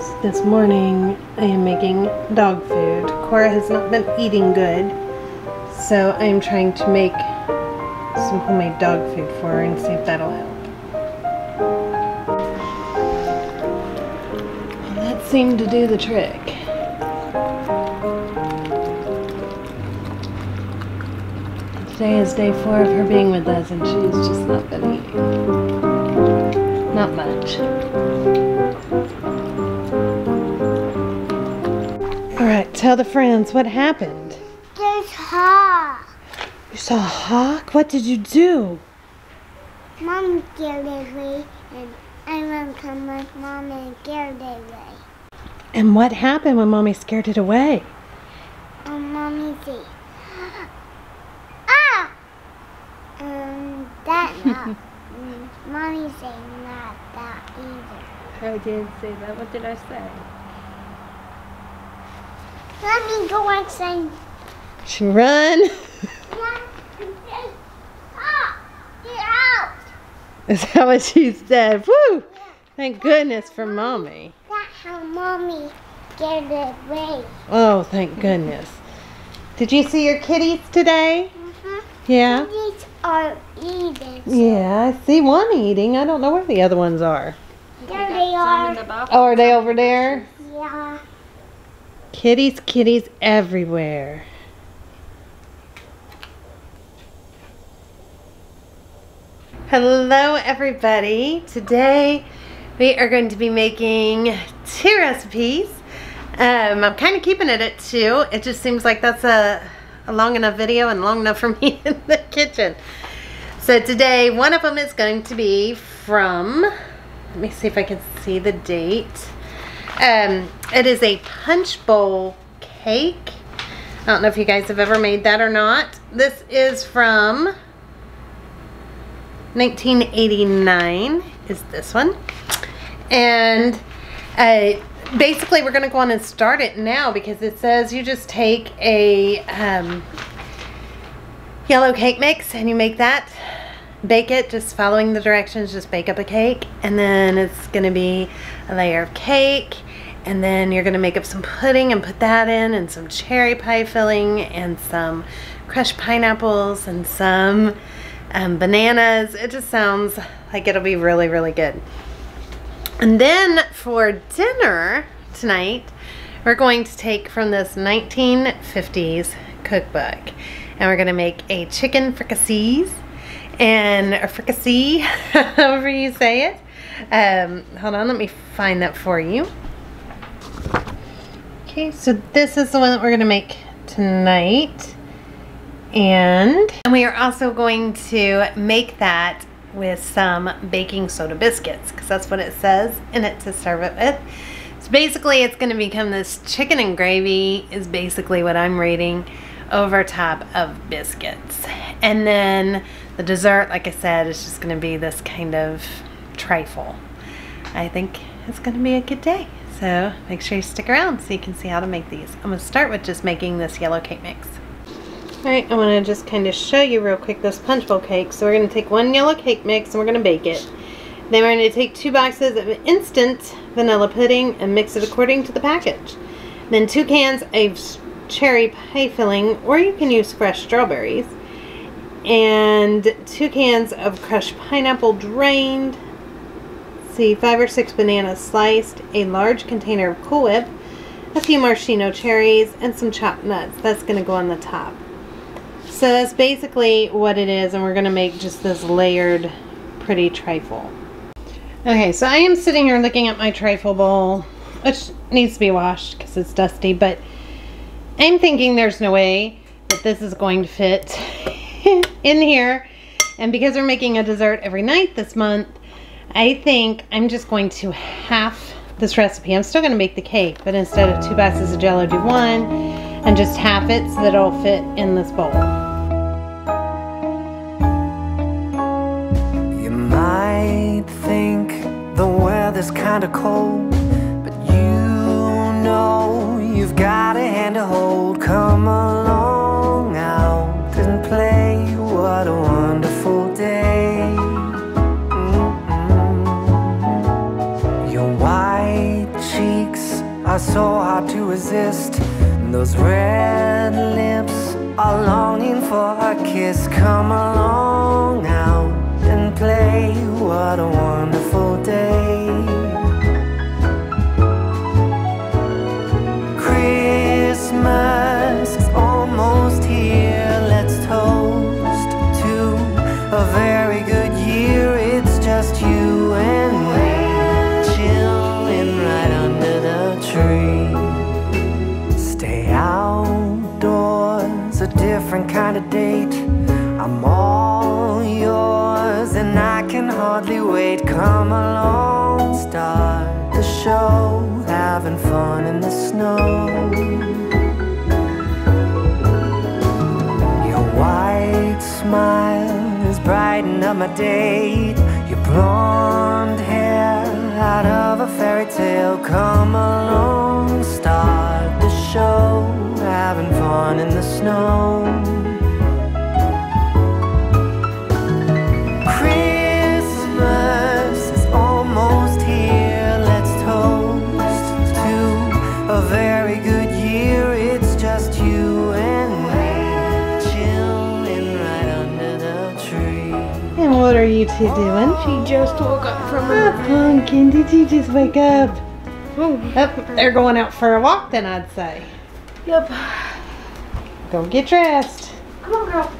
This morning I am making dog food. Cora has not been eating good, so I am trying to make some homemade dog food for her and see if that'll help. That seemed to do the trick. Today is day four of her being with us and she's just not been eating. Not much. Tell the friends what happened. There's hawk. You saw a hawk? What did you do? Mom scared it away, and I ran to my mom and scared it away. And what happened when mommy scared it away? And mommy said, ah! Um, that not. mm, mommy said not that either. I did say that. What did I say? Let me go outside. She run. Mom, say, ah, get out. Is that what she said? Woo! Thank goodness for mommy. That's how mommy get it away. Oh, thank goodness. Did you see your kitties today? Mm-hmm. Yeah? These are eating. Yeah, I see one eating. I don't know where the other ones are. There they are. the. Oh, are they over there? Yeah. Kitties, kitties everywhere. Hello, everybody. Today we are going to be making two recipes. Um, I'm kind of keeping it at two. It just seems like that's a, a long enough video and long enough for me in the kitchen. So today, one of them is going to be from, let me see if I can see the date. Um, it is a punch bowl cake. I don't know if you guys have ever made that or not. This is from 1989 is this one. And uh, basically we're going to go on and start it now because it says you just take a um, yellow cake mix and you make that bake it just following the directions just bake up a cake and then it's going to be a layer of cake and then you're to make up some pudding and put that in and some cherry pie filling and some crushed pineapples and some um, bananas it just sounds like it'll be really really good and then for dinner tonight we're going to take from this 1950s cookbook and we're to make a chicken fricassees and a fricassee, however you say it. Um, hold on, let me find that for you. Okay, so this is the one that we're to make tonight. And, and we are also going to make that with some baking soda biscuits because that's what it says in it to serve it with. So basically it's to become this chicken and gravy is basically what I'm reading over top of biscuits. And then the dessert, like I said, is just to be this kind of trifle. I think it's to be a good day. So make sure you stick around so you can see how to make these. I'm going to start with just making this yellow cake mix. Alright, I want to just kind of show you real quick this punch bowl cake. So we're going to take one yellow cake mix and we're going to bake it. Then we're going to take two boxes of instant vanilla pudding and mix it according to the package. Then two cans of cherry pie filling, or you can use fresh strawberries. And two cans of crushed pineapple drained. See, five or six bananas sliced, a large container of Cool Whip, a few maraschino cherries, and some chopped nuts. That's going to go on the top. So that's basically what it is, and we're going to make just this layered pretty trifle. Okay, so I am sitting here looking at my trifle bowl, which needs to be washed because it's dusty, but I'm thinking there's no way that this is going to fit in here. And because we're making a dessert every night this month, I think I'm just going to half this recipe. I'm still going to make the cake, but instead of two boxes of jello, do one and just half it so that it'll fit in this bowl. You might think the weather's kinda cold, so hard to resist. Those red lips are longing for a kiss. Come along out and play. What a wonderful my day. Your blonde hair out of a fairy tale. Come along, start the show, having fun in the snow. You doing? She just woke up from Ah, her Pumpkin, did you just wake up? Oh, Up, they're going out for a walk then, I'd say. yep. Go get dressed. Come on, girl.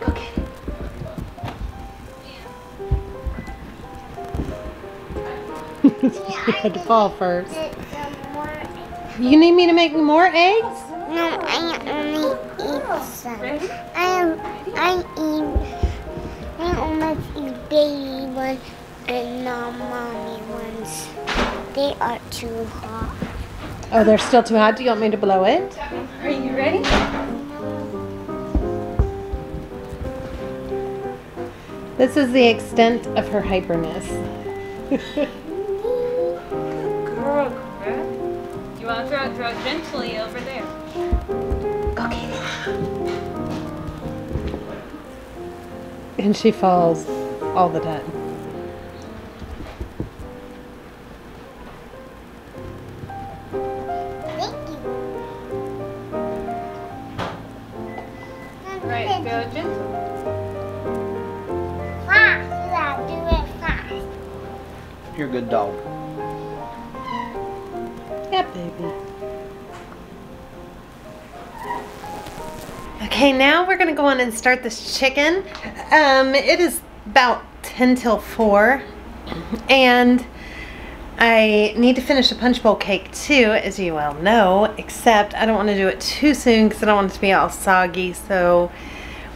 Go get it. you had to fall first. Get some more. You need me to make more eggs? No, I only eat some. I am. I eat. I almost eat baby ones and not mommy ones. They are too hot. Oh, they're still too hot. Do you want me to blow it? Are you ready? This is the extent of her hyperness. Girl, crap. You want to throw it, throw it gently over there. Go get it. And she falls all the time. Thank you. Right, throw it gentle. Fast. You gotta do it fast. You're a good dog. Okay, now we're gonna go on and start this chicken. Um, it is about 10 till 4, and I need to finish a punch bowl cake too, as you well know, except I don't want to do it too soon because I don't want it to be all soggy. So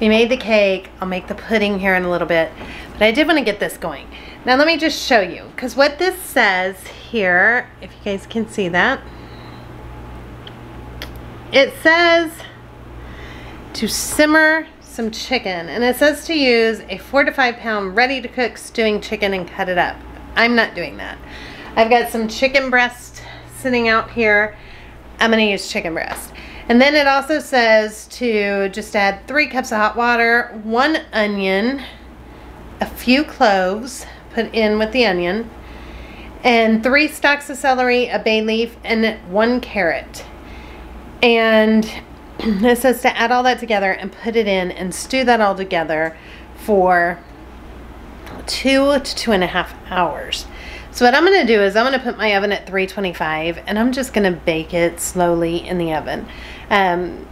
we made the cake. I'll make the pudding here in a little bit, but I did want to get this going. Now let me just show you, because what this says here, if you guys can see that, it says to simmer some chicken, and it says to use a four to five pound ready to cook stewing chicken and cut it up. I'm not doing that. I've got some chicken breast sitting out here. I'm gonna use chicken breast. And then it also says to just add three cups of hot water, one onion, a few cloves, put in with the onion, and three stalks of celery, a bay leaf, and one carrot. And it says to add all that together and put it in and stew that all together for two to two and a half hours. So what I'm going to do is I'm going to put my oven at 325 and I'm just going to bake it slowly in the oven. Um,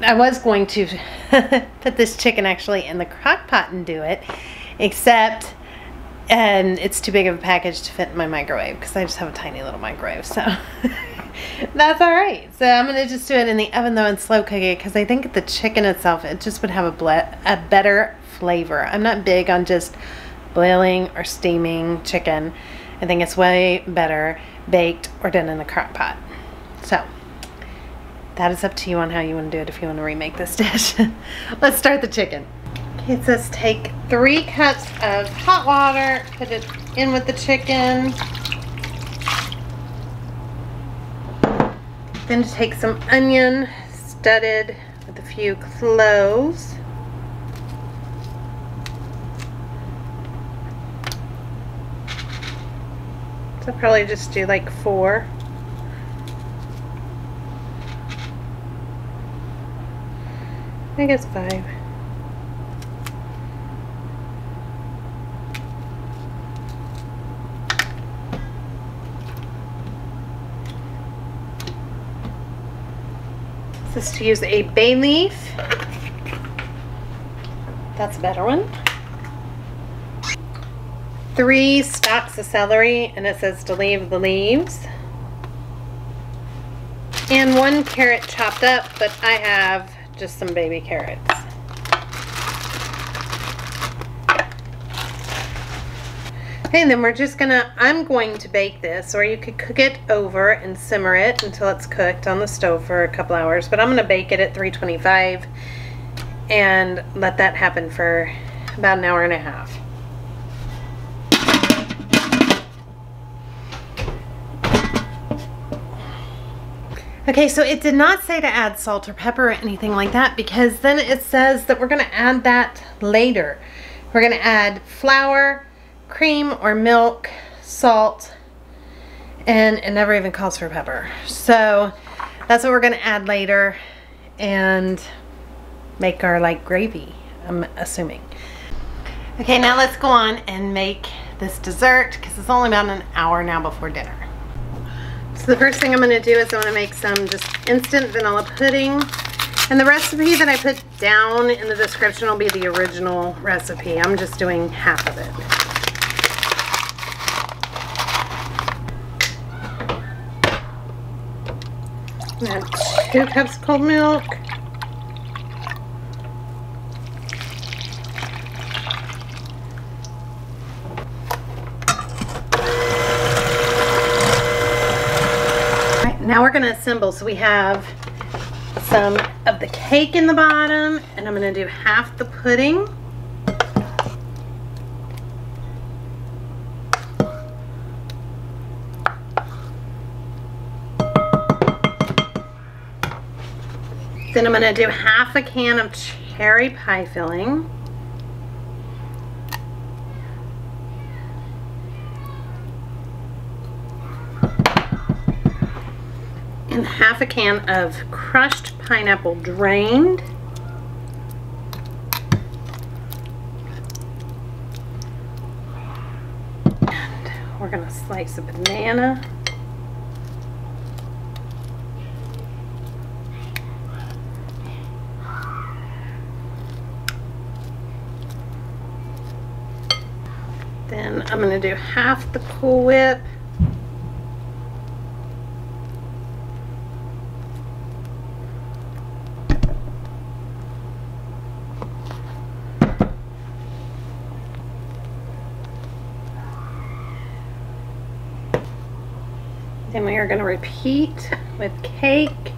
I was going to put this chicken actually in the crock pot and do it, except and it's too big of a package to fit in my microwave because I just have a tiny little microwave. So that's all right. So I'm gonna just do it in the oven though and slow cook it because I think the chicken itself it just would have a ble- a better flavor. I'm not big on just boiling or steaming chicken. I think it's way better baked or done in a crock pot. So that is up to you on how you want to do it if you want to remake this dish. Let's start the chicken. It says take three cups of hot water, put it in with the chicken. Then to take some onion studded with a few cloves. So probably just do like four. I guess five. Is to use a bay leaf. That's a better one. Three stalks of celery, and it says to leave the leaves. And one carrot chopped up, but I have just some baby carrots. Okay, and then we're just gonna, I'm going to bake this, or you could cook it over and simmer it until it's cooked on the stove for a couple hours, but I'm gonna bake it at 325 and let that happen for about an hour and a half. Okay, so it did not say to add salt or pepper or anything like that because then it says that we're gonna add that later. We're gonna add flour, cream or milk, salt, and it never even calls for pepper. So that's what we're gonna add later and make our like gravy, I'm assuming. Okay, now let's go on and make this dessert because it's only about an hour now before dinner. So the first thing I'm gonna do is I'm gonna make some just instant vanilla pudding. And the recipe that I put down in the description will be the original recipe. I'm just doing half of it. Add two cups of cold milk. Now we're gonna assemble. So we have some of the cake in the bottom and I'm gonna do half the pudding. Then I'm gonna do half a can of cherry pie filling. And half a can of crushed pineapple drained. We're gonna slice a banana. Then I'm going to do half the Cool Whip. Then we are going to repeat with cake.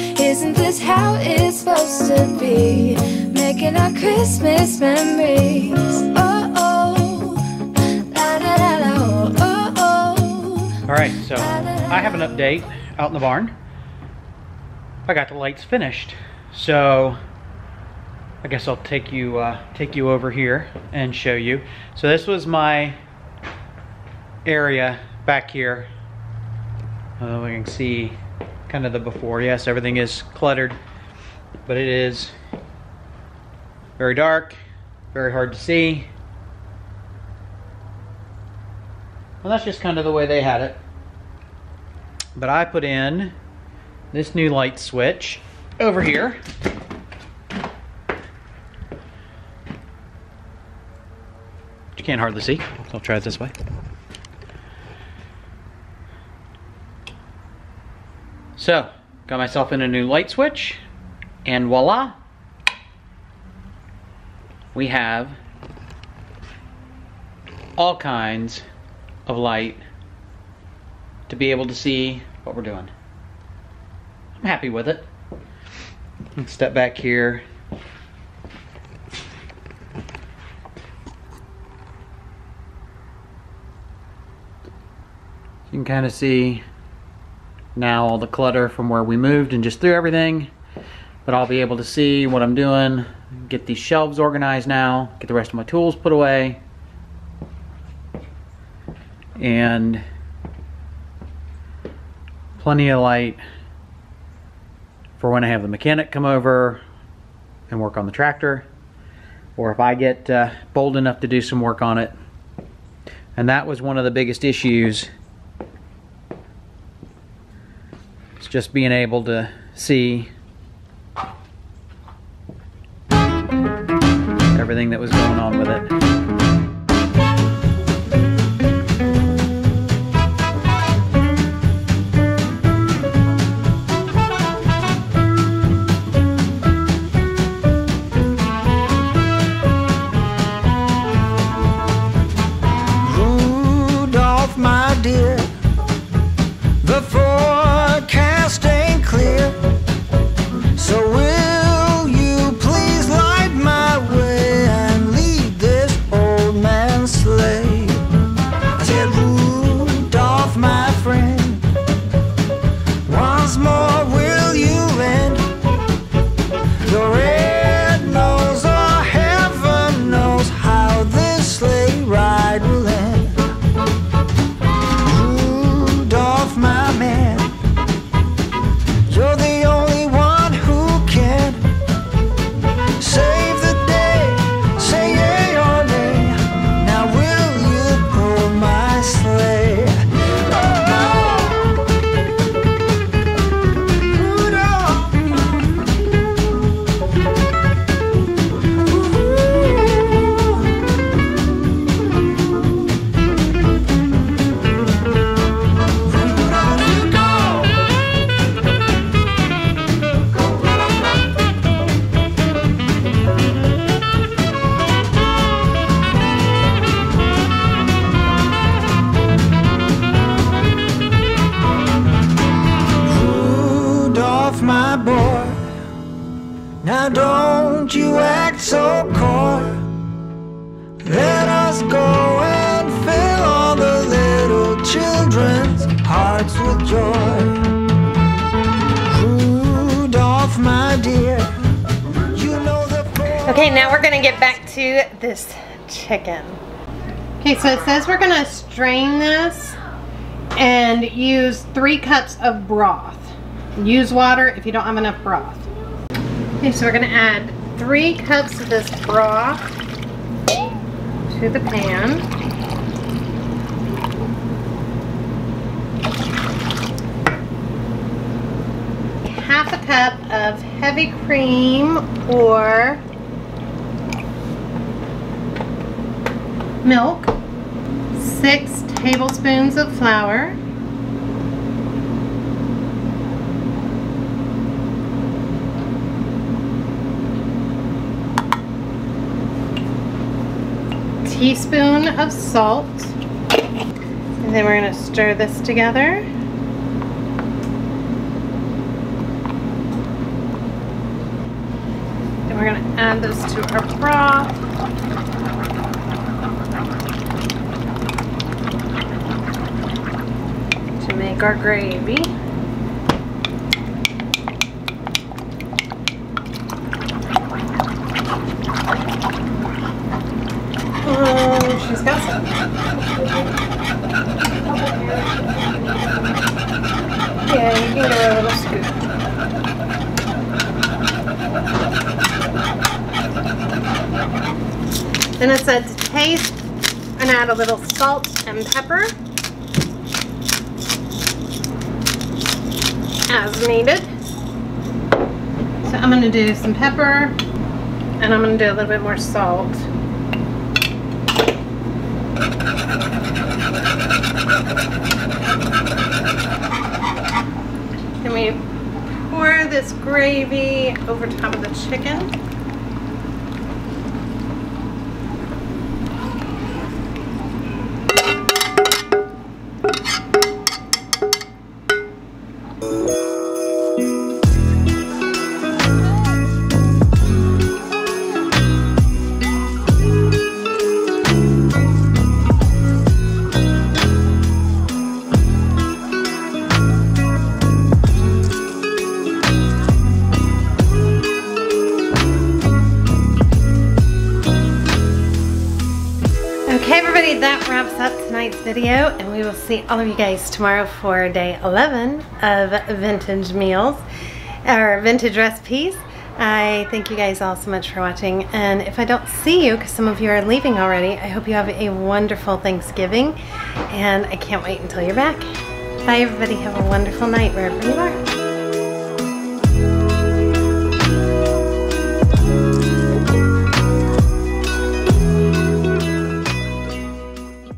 Isn't this how it's supposed to be? Making our Christmas memories. Oh, oh. La, da, da, da, oh, oh, oh. All right, so I have an update out in the barn. I got the lights finished, so I guess I'll take you uh, take you over here and show you. So this was my area back here. Uh, we can see kind of the before. Yes, everything is cluttered, but it is very dark. very hard to see. Well, that's just kind of the way they had it. But I put in this new light switch over here. You can't hardly see. I'll try it this way. So, got myself in a new light switch, and voila, we have all kinds of light to be able to see what we're doing. I'm happy with it. Step back here. You can kind of see now all the clutter from where we moved and just threw everything. But I'll be able to see what I'm doing, get these shelves organized now, get the rest of my tools put away. And plenty of light for when I have the mechanic come over and work on the tractor or if I get uh, bold enough to do some work on it. And that was one of the biggest issues. It's just being able to see everything that was going on with it. Rudolph, my boy. Now don't you act so coy. Let us go and fill all the little children's hearts with joy. Rudolph, my dear, you know the Okay, now we're gonna get back to this chicken. Okay, so it says we're gonna strain this and use three cups of broth. Use water if you don't have enough broth. Okay, so we're gonna add three cups of this broth to the pan. Half a cup of heavy cream or milk, six tablespoons of flour, teaspoon of salt, and then we're going to stir this together. Then we're going to add this to our broth. to make our gravy. Oh, she's got some. Yeah, you can give her a little scoop. taste and add a little salt and pepper as needed. So I'm gonna do some pepper and I'm gonna do a little bit more salt. Then we pour this gravy over top of the chicken. Up tonight's video and we will see all of you guys tomorrow for day 11 of Vintage Meals, or Vintage Recipes. I thank you guys all so much for watching and if I don't see you, because some of you are leaving already, I hope you have a wonderful Thanksgiving and I can't wait until you're back. Bye everybody, have a wonderful night wherever you are.